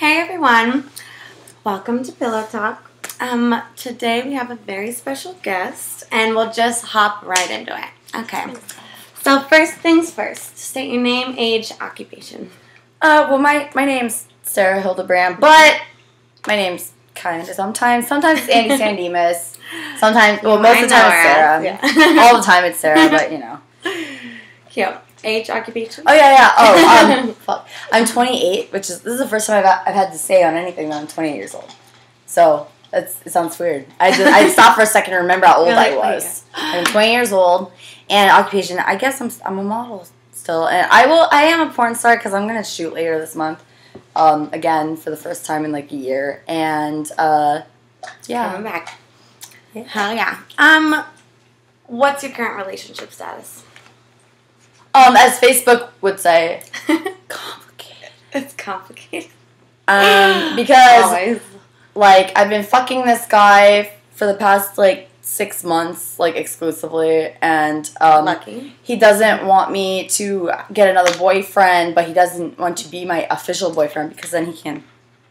Hey everyone, welcome to Pillow Talk. Um, today we have a very special guest, and we'll just hop right into it. Okay. So first things first, state your name, age, occupation. Uh, well, my my name's Sarah Hildebrand, but my name's kind of sometimes. Sometimes it's Andy San Dimas. Sometimes, well, most I of the time it's. Sarah. Yeah. All the time it's Sarah, but you know. Cute. Age, occupation. Oh yeah, yeah. Oh, um, fuck. I'm 28, which is this is the first time I've, I've had to say on anything that I'm 28 years old. So that's it sounds weird. I just I stopped for a second to remember how old You're I like, wait. was. I'm 20 years old, and occupation. I guess I'm I'm a model still, and I will I am a porn star because I'm gonna shoot later this month. Um, again for the first time in like a year, and uh, yeah, Coming back. Yeah. Hell yeah. Um, what's your current relationship status? Um, as Facebook would say, complicated. it's complicated. Um, because Always. like I've been fucking this guy for the past like six months, like exclusively, and um, Lucky. he doesn't want me to get another boyfriend, but he doesn't want to be my official boyfriend because then he can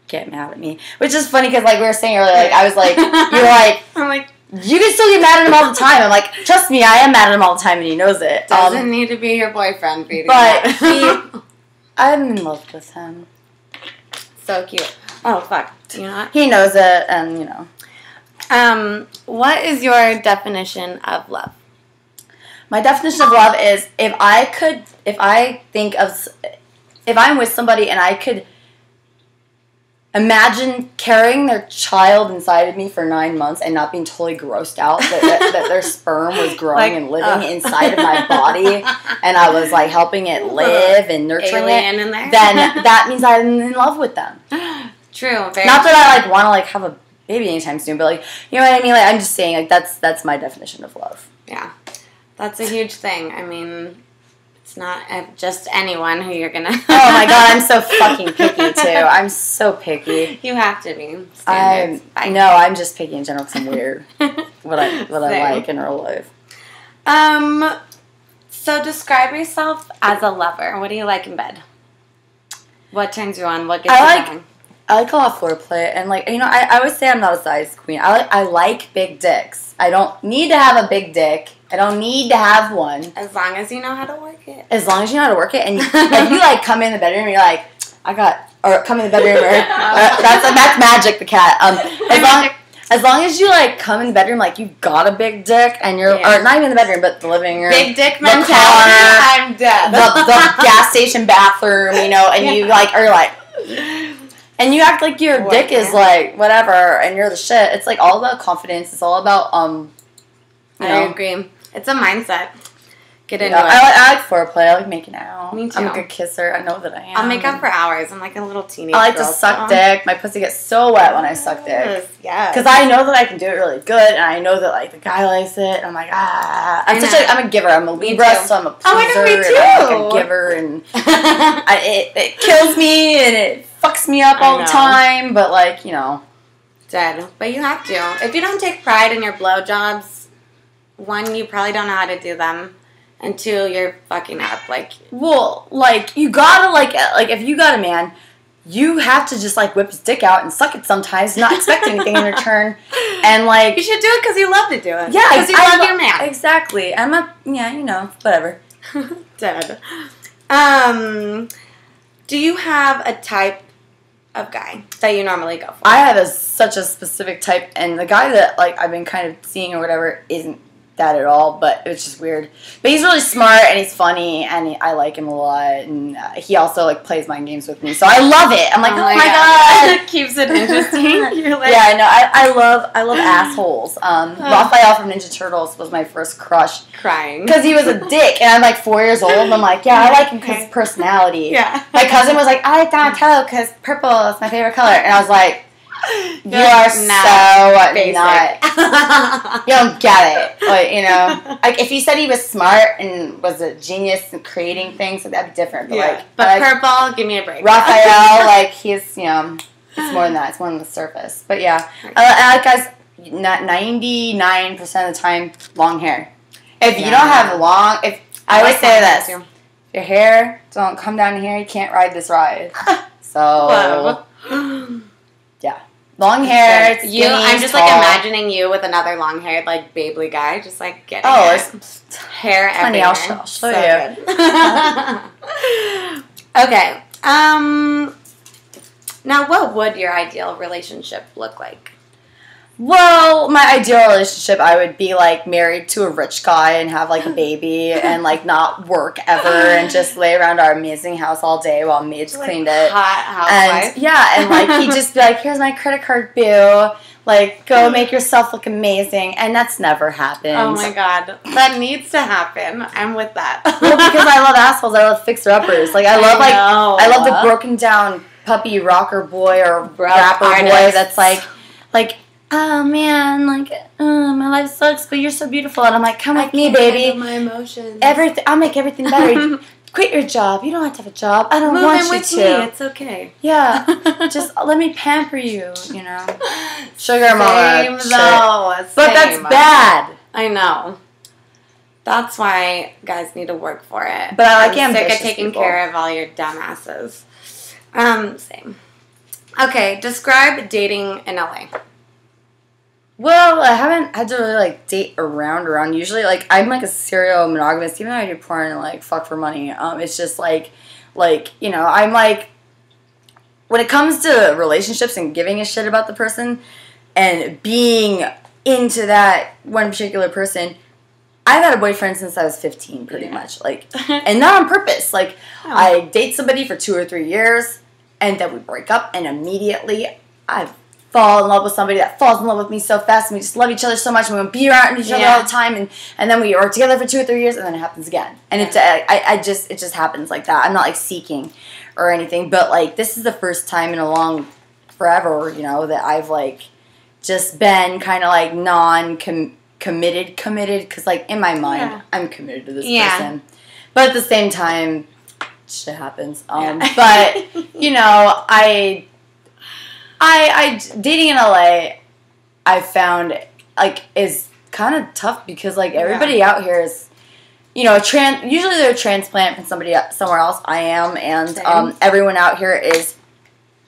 get mad at me. Which is funny because like we were saying earlier, like I was like, you're like, I'm like, you can still get mad at him all the time. I'm like, trust me, I am mad at him all the time, and he knows it. doesn't Um, need to be your boyfriend, baby. but he- I'm in love with him. so cute. Oh fuck. Do you not? He knows it, and you know. Um, what is your definition of love? My definition of love is if I could, if I think of, if I'm with somebody and I could imagine carrying their child inside of me for nine months and not being totally grossed out that, that, that their sperm was growing Like, and living uh. inside of my body and I was like helping it live and nurturing it, Alien in there. then that means I'm in love with them. true. Very Not that I like want to like have a baby anytime soon, but like you know what I mean. Like I'm just saying like that's that's my definition of love. Yeah, that's a huge thing. I mean, it's not just anyone who you're gonna. Oh my god, I'm so fucking picky too. I'm so picky. You have to be. Standards. I know I'm just picky in general because I'm weird. What I what I like in real life. Um. So describe yourself as a lover. What do you like in bed? What turns you on? What gets I you like- going? I like a lot of foreplay and like you know I, I always say I'm not a size queen. I like I like big dicks. I don't need to have a big dick. I don't need to have one As long as you know how to work it. as long as you know how to work it and you, like you like come in the bedroom and you're like I got or come in the bedroom or, or that's that's magic the cat. Um, as long as long as you like come in the bedroom like you got a big dick and you're Yeah. or not even in the bedroom but the living room. Big dick the mentality. car, I'm dead. the, the gas station bathroom, you know, and you like are like, and you act like your What, dick is yeah. like whatever, and you're the shit. It's like all about confidence. It's all about um, you I know. agree. It's a mindset. Get into know, it. I, like, I like foreplay. I like making out. Me too. I'm a good kisser. I know that I am. I'll make up for hours. I'm like a little teenage. I like to suck still. dick. My pussy gets so wet when I suck dick. Yes, yes. Because I know that I can do it really good, and I know that like the guy likes it. And I'm like ah, I'm I such know. a I'm a giver. I'm a Libra, so I'm a Oh my pleaser, God, me and I'm like a giver, and I, it, it kills me and it fucks me up all the time. But like you know, Dead. But you have to. If you don't take pride in your blowjobs, one, you probably don't know how to do them, and two, you're fucking up. Like, well, like you gotta like uh, like if you got a man, you have to just like whip his dick out and suck it sometimes, not expect anything in return, and like you should do it because you love to do it. yeah, because you I love lo- your man. Exactly. I'm a yeah, you know, whatever. Dead. Um, do you have a type of guy that you normally go for? I have a such a specific type, and the guy that like I've been kind of seeing or whatever isn't that at all. But it's just weird. But he's really smart and he's funny, and he, I like him a lot. And uh, he also like plays mind games with me, so I love it. I'm like, oh, my god. Keeps it interesting. Like, yeah, I know. I, I love I love assholes. Um, Raphael from Ninja Turtles was my first crush crying. because he was a dick, and I'm like four years old. And I'm like, yeah, I like him because personality. Yeah. My cousin was like, I like Donatello because purple is my favorite color, and I was like, you are so basic. not. You don't get it. Like you know, like if he said he was smart and was a genius in creating things, that'd be different. But yeah. like, but like purple, give me a break. Raphael, like he's you know, it's more than that. It's more than the surface. But yeah, I, I uh, like guys. Ninety nine percent of the time, long hair. If you don't have long, if I always like say this, your hair don't come down here, you can't ride this ride. So Whoa. Long hair. you. skinny, I'm just tall. like imagining you with another long haired like baby guy, just like getting Oh, it. hair Honey, everywhere. I'll show- I'll show you. okay. Um. Now, what would your ideal relationship look like? Well, my ideal relationship, I would be like married to a rich guy and have like a baby and like not work ever and just lay around our amazing house all day while maids Like, cleaned it. Hot And housewife. yeah, and like he'd just be like, "Here's my credit card, boo. Like, go make yourself look amazing." And that's never happened. Oh my god, that needs to happen. I'm with that. well, because I love assholes. I love fixer uppers. Like I love like know. I love the broken down puppy rocker boy or rapper boy that's like, like, oh man, like, my life sucks, but you're so beautiful, and I'm like, come I with me, baby. My emotions. Everything, I'll make everything better. Quit your job. You don't have to have a job. I don't Move want in you with to. me. It's okay. Yeah, just let me pamper you. You know, sugar Same mama. though. But that's bad. I know. That's why guys need to work for it. But I like I'm sick of taking people. care of all your dumbasses. Um, same. Okay, describe dating in LA. I haven't had to really like date around around. Usually, like I'm like a serial monogamist. Even though I do porn and like fuck for money, um, it's just like, like you know, I'm like, when it comes to relationships and giving a shit about the person, and being into that one particular person, I've had a boyfriend since I was 15, pretty Yeah. much. Like, and not on purpose. Like, Oh. I date somebody for two or three years, and then we break up, and immediately I fall in love with somebody that falls in love with me so fast, and we just love each other so much, and we want to be around each other Yeah. all the time, and, and then we are together for two or three years, and then it happens again, and it Yeah. I, I just it just happens like that. I'm not like seeking or anything, but like this is the first time in a long forever, you know, that I've like just been kind of like non committed committed because like in my mind Yeah. I'm committed to this Yeah. person, but at the same time shit happens. Um, but you know, I, I, I dating in LA, I found like is kind of tough because like everybody out here is, you know, a tran. Usually they're a transplant from somebody somewhere else. I am, and um, everyone out here is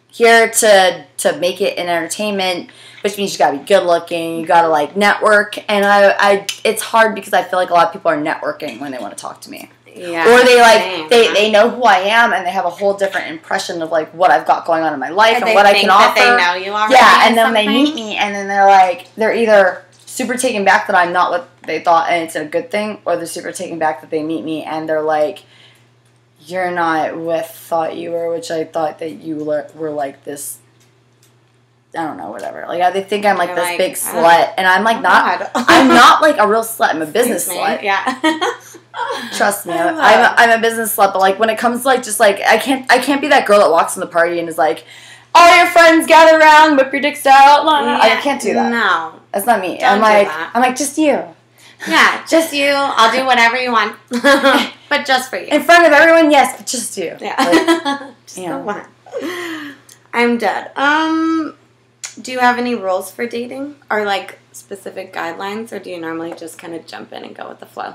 here to to make it in entertainment. Which means you gotta be good looking, you gotta like network, and I, I, it's hard because I feel like a lot of people are networking when they want to talk to me yeah. or they like same. they, they know who I am and they have a whole different impression of like what I've got going on in my life and they what I can offer. They know you already. yeah, and then they meet me and then they're like they're either super taken back that I'm not what they thought and it's a good thing, or they're super taken back that they meet me and they're like, "You're not what thought you were," which I thought that you were like this. I don't know, whatever. Like they think I'm like You're this like, big "Oh, slut, and I'm like Oh, not. I'm not like a real slut. I'm a business Excuse me. slut. Yeah. Trust me, I'm, I'm, a, I'm a business slut. But like when it comes to like just like I can't I can't be that girl that walks in the party and is like, all your friends gather around, whip your dicks out. la." I can't do that. No. That's not me. Don't I'm like. I'm like just you Yeah, just you. I'll do whatever you want, but just for you. in front of everyone. Yes, but just you. Like, Yeah. just yeah. the one. I'm dead. Um, do you have any rules for dating, or like specific guidelines, or do you normally just kind of jump in and go with the flow?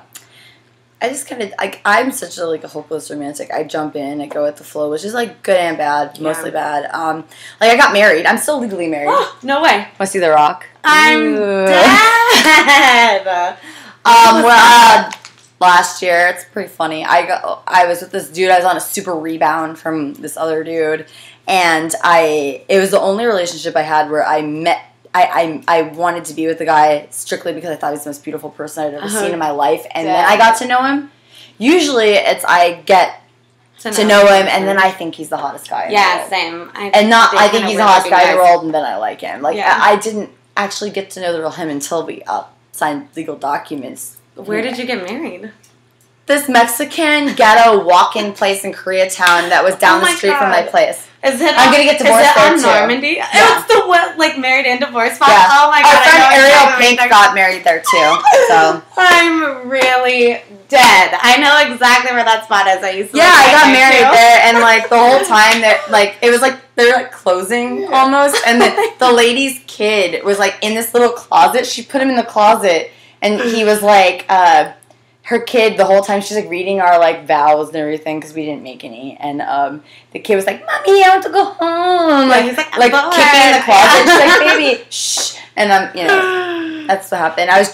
I just kind of like I'm such a like a hopeless romantic. I jump in, I go with the flow, which is like good and bad, Yeah. mostly bad. Um, like I got married. I'm still legally married. no way. Want to see The Rock? I'm Ooh. dead. Um, well, uh, last year it's pretty funny. I go, I was with this dude. I was on a super rebound from this other dude, and I it was the only relationship I had where I met. I, I, I wanted to be with the guy strictly because I thought he was the most beautiful person I'd ever Uh-huh. seen in my life, and then I got to know him. Usually, it's I get to know him, and then I think he's the hottest guy. Yeah, same. I and not I think he's the hottest guy in the world, and then I like him. Like Yeah. I, I didn't actually get to know the real him until we uh, signed legal documents. Where did you get married? this Mexican ghetto walk-in place in Koreatown that was down Oh the street from my place. Is it? I'm on- gonna get is divorced it there, on too. Normandie? Yeah. It's the what, like married and divorced spot. Yeah. Oh my Our god! I friend know Ariel Pink where got married there too. So I'm really dead. I know exactly where that spot is. I used to. yeah, I got married too. there, and like the whole time that like it was like they're like closing almost, and the, the lady's kid was like in this little closet. She put him in the closet, and he was like. uh her kid the whole time she's like reading our like vows and everything because we didn't make any and um the kid was like mommy i want to go home like like he's like, like "I'm kicking in the bored." closet. She's like, baby, shh. And I'm, you know, that's what happened. I was